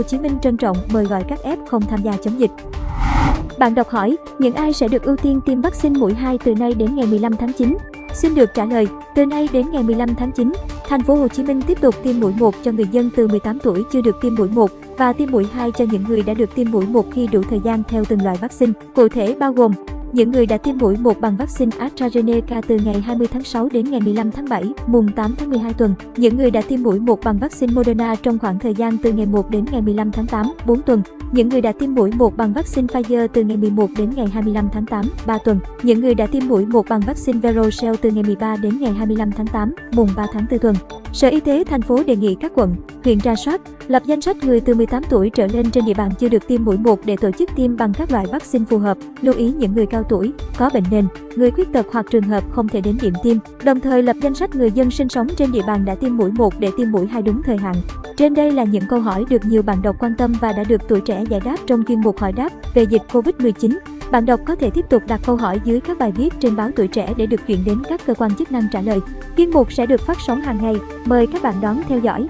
Hồ Chí Minh trân trọng mời gọi các F không tham gia chống dịch. Bạn đọc hỏi, những ai sẽ được ưu tiên tiêm vaccine mũi 2 từ nay đến ngày 15 tháng 9? Xin được trả lời, từ nay đến ngày 15 tháng 9, thành phố Hồ Chí Minh tiếp tục tiêm mũi 1 cho người dân từ 18 tuổi chưa được tiêm mũi 1 và tiêm mũi 2 cho những người đã được tiêm mũi 1 khi đủ thời gian theo từng loại vaccine. Cụ thể bao gồm những người đã tiêm mũi một bằng vaccine AstraZeneca từ ngày 20 tháng 6 đến ngày 15 tháng 7, mùng 8 tháng 12 tuần. Những người đã tiêm mũi một bằng vaccine Moderna trong khoảng thời gian từ ngày 1 đến ngày 15 tháng 8, 4 tuần. Những người đã tiêm mũi một bằng vaccine Pfizer từ ngày 11 đến ngày 25 tháng 8, 3 tuần. Những người đã tiêm mũi một bằng vaccine Verocell từ ngày 13 đến ngày 25 tháng 8, mùng 3 tháng 4 tuần. Sở Y tế thành phố đề nghị các quận, huyện ra soát, lập danh sách người từ 18 tuổi trở lên trên địa bàn chưa được tiêm mũi 1 để tổ chức tiêm bằng các loại vaccine phù hợp. Lưu ý những người cao tuổi, có bệnh nền, người khuyết tật hoặc trường hợp không thể đến điểm tiêm. Đồng thời lập danh sách người dân sinh sống trên địa bàn đã tiêm mũi 1 để tiêm mũi 2 đúng thời hạn. Trên đây là những câu hỏi được nhiều bạn đọc quan tâm và đã được tuổi trẻ giải đáp trong chuyên mục hỏi đáp về dịch Covid-19. Bạn đọc có thể tiếp tục đặt câu hỏi dưới các bài viết trên báo Tuổi Trẻ để được chuyển đến các cơ quan chức năng trả lời. Chuyên mục sẽ được phát sóng hàng ngày. Mời các bạn đón theo dõi.